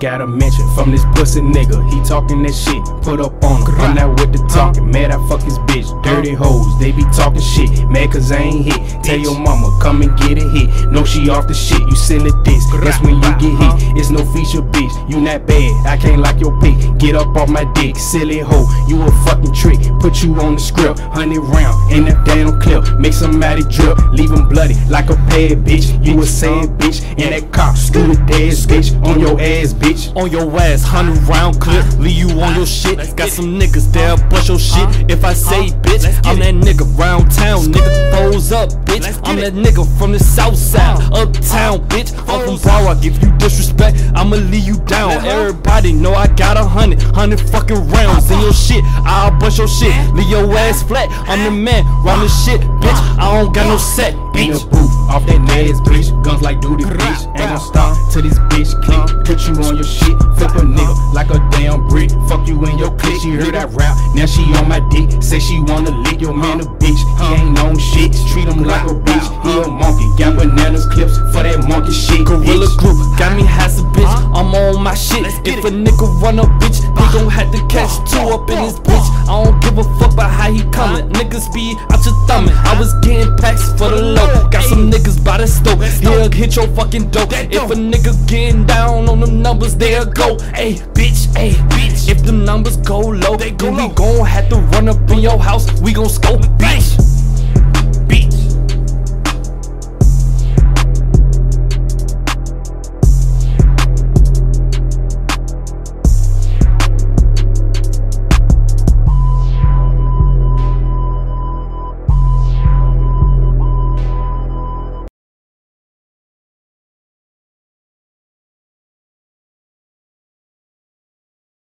Got a mention from this pussy nigga. He talking that shit, put up on him. I'm not with the talking, Dirty hoes, they be talking shit. Mad cause I ain't hit. Tell your mama, come and get a hit. No, she off the shit, you send a disc. That's when you get hit. It's no feature, bitch. You not bad, I can't like your pick. Get up off my dick, silly hoe. You a fucking trick. Put you on the script, hundred round in that damn clip. Make somebody drip, leave him bloody like a pad, bitch. You a sad bitch. In that cop, screw the dead bitch. On your ass, bitch bitch. On your ass, hundred round clip, leave you on your shit. Got some niggas there, bust your shit. If I say bitch, I'm that nigga round town, nigga. Foes up, bitch. I'm that nigga from the south side, uptown, bitch. I'm from Brow, I give you disrespect, I'ma leave you down. Everybody know I got a hundred, hundred fucking rounds in your shit. I'll bust your shit, leave your ass flat. I'm the man, round the shit, bitch. I don't got no set, bitch. In the booth, off that nads, bitch. Guns like duty, bitch. Ain't gon' stop till this bitch click. Put you on your shit, flip a nigga like a damn brick. Fuck you in your clique, she heard that rap. Now she on my dick, say she wanna lick your man a bitch. He ain't on shit, treat him like a bitch. He a monkey, got bananas clips for that monkey shit. Gorilla group got me has a bitch. I'm on my shit. If a nigga run a bitch, he gon' have to catch two up in his bitch. I don't give a fuck about how he coming. Niggas be out your thumbin'. I was getting packs for the low. Got some niggas by the stove. He'll hit your fucking dope. If a nigga getting down on them numbers, they'll go. Hey, bitch, hey, bitch. If the numbers go low, then we gon' have to run up in your house. We gon' scope, bitch.